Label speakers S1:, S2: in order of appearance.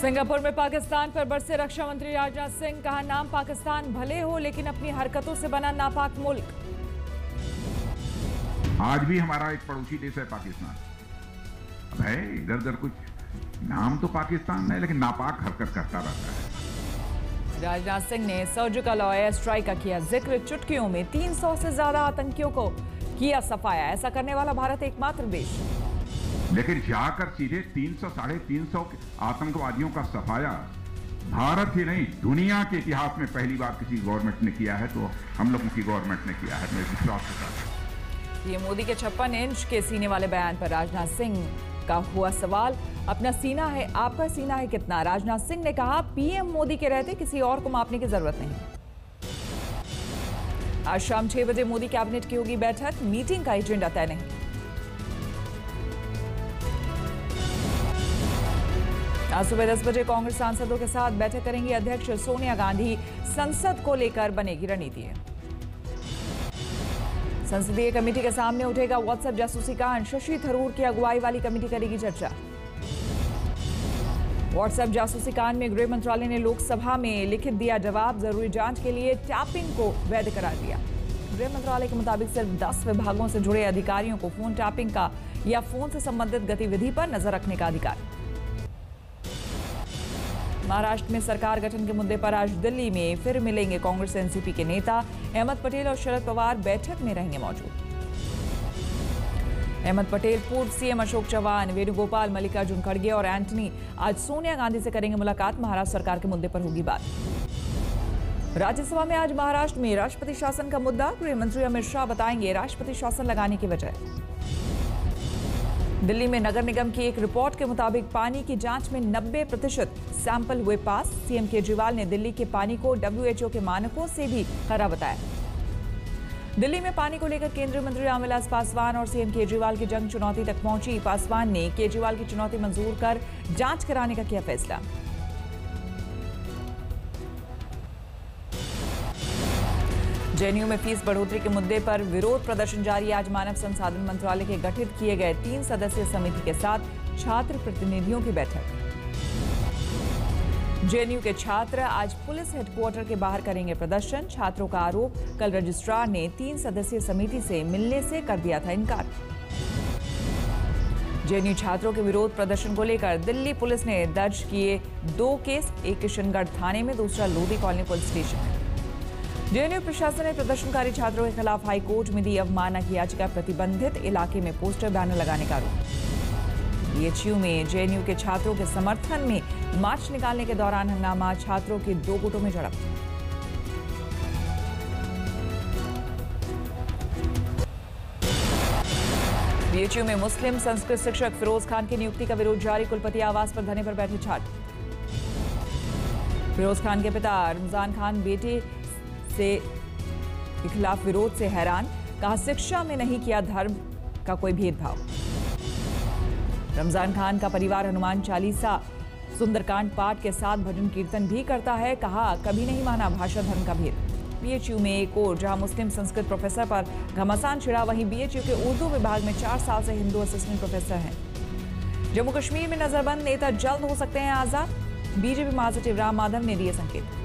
S1: Singapore में पाकिस्तान पर बरसे रक्षा मंत्री राजनाथ सिंह। कहा नाम पाकिस्तान भले हो लेकिन अपनी हरकतों से बना नापाक मुल्क।
S2: आज भी हमारा एक पड़ोसी देश है पाकिस्तान। अब है इधर उधर कुछ नाम तो पाकिस्तान है लेकिन नापाक हरकत करता रहता है।
S1: राजनाथ सिंह ने सर्जिकल और एयर स्ट्राइक का किया ज़िक्र। चुटकियों में 300 से ज़्यादा आतंकियों को किया सफाया। ऐसा करने वाला भारत एकमात्र देश
S2: लेकिन जाकर सीधे 300 साढ़े तीन सौ आतंकवादियों का सफाया। भारत ही नहीं, दुनिया के इतिहास में पहली बार किसी गवर्नमेंट ने किया है तो हम लोगों की गवर्नमेंट ने किया है, मेरे विश्वास के साथ।
S1: पीएम मोदी के छप्पन इंच के सीने वाले बयान पर राजनाथ सिंह का हुआ सवाल। अपना सीना है, आपका सीना है कितना? राजनाथ सिंह ने कहा, पीएम मोदी के रहते किसी और को मापने की ज़रूरत नहीं। आज शाम छह बजे मोदी कैबिनेट की होगी बैठक, मीटिंग का एजेंडा तय नहीं। आज सुबह दस बजे कांग्रेस सांसदों के साथ बैठक करेंगी अध्यक्ष सोनिया गांधी। संसद को लेकर बनेगी रणनीति। संसदीय कमेटी के सामने उठेगा व्हाट्सएप जासूसी कांड शशि थरूर की अगुवाई वाली कमेटी करेगी चर्चा। व्हाट्सएप जासूसी कांड में गृह मंत्रालय ने लोकसभा में लिखित दिया जवाब। ज़रूरी जाँच के लिए टैपिंग को वैध करार दिया। गृह मंत्रालय के मुताबिक सिर्फ़ 10 विभागों से जुड़े अधिकारियों को फ़ोन टैपिंग का या फ़ोन से संबंधित गतिविधि पर नज़र रखने का अधिकार। महाराष्ट्र में सरकार गठन के मुद्दे पर आज दिल्ली में फिर मिलेंगे कांग्रेस एनसीपी के नेता। अहमद पटेल और शरद पवार बैठक में रहेंगे मौजूद। अहमद पटेल, पूर्व सीएम अशोक चौहान वेणुगोपाल, मल्लिकार्जुन खड़गे और एंटनी आज सोनिया गांधी से करेंगे मुलाकात। महाराष्ट्र सरकार के मुद्दे पर होगी बात। राज्यसभा में आज महाराष्ट्र में राष्ट्रपति शासन का मुद्दा। गृह मंत्री अमित शाह बताएँगे राष्ट्रपति शासन लगाने की वजह। दिल्ली में नगर निगम की एक रिपोर्ट के मुताबिक पानी की जाँच में 90 प्रतिशत सैंपल हुए पास। सीएम केजरीवाल ने दिल्ली के पानी को डब्ल्यूएचओ के मानकों से भी खरा बताया। दिल्ली में पानी को लेकर केंद्रीय मंत्री रामविलास पासवान और सीएम केजरीवाल की जंग चुनौती तक पहुँची। पासवान ने केजरीवाल की चुनौती मंजूर कर जाँच कराने का किया फैसला। जेएनयू में फ़ीस बढ़ोतरी के मुद्दे पर विरोध प्रदर्शन जारी। आज मानव संसाधन मंत्रालय के गठित किए गए तीन सदस्यीय समिति के साथ छात्र प्रतिनिधियों की बैठक। जेएनयू के छात्र आज पुलिस हेडक्वार्टर के बाहर करेंगे प्रदर्शन। छात्रों का आरोप, कल रजिस्ट्रार ने तीन सदस्यीय समिति से मिलने से कर दिया था इनकार। जेएनयू छात्रों के विरोध प्रदर्शन को लेकर दिल्ली पुलिस ने दर्ज किए दो केस, एक किशनगढ़ थाने में, दूसरा लोधी कॉलोनी पुलिस स्टेशन। में जेएनयू प्रशासन ने प्रदर्शनकारी छात्रों के खिलाफ हाईकोर्ट में दी अवमानना की याचिका प्रतिबंधित इलाके में पोस्टर बैनर लगाने का आरोप। बीएचयू में जेएनयू के छात्रों के समर्थन में मार्च निकालने के दौरान हंगामा, छात्रों के दो गुटों में झड़प। बीएचयू में मुस्लिम संस्कृत शिक्षक फिरोज खान की नियुक्ति का विरोध जारी, कुलपति आवास पर धरने पर बैठे छात्र। फिरोज खान के पिता रमज़ान खान बेटे से के खिलाफ विरोध से हैरान, कहा, शिक्षा में नहीं किया धर्म का कोई भेदभाव। रमज़ान खान का परिवार हनुमान चालीसा, सुंदरकांड पाठ के साथ भजन कीर्तन भी करता है, कहा, कभी नहीं माना भाषा धर्म का भेद। बीएचयू में एक और, जहाँ मुस्लिम संस्कृत प्रोफेसर पर घमासान छिड़ा, वहीं बीएचयू के उर्दू विभाग में चार साल से हिंदू असिस्टेंट प्रोफेसर हैं। जम्मू कश्मीर में नजरबंद नेता जल्द हो सकते हैं आज़ाद। बीजेपी महासचिव राम माधव ने दिए संकेत।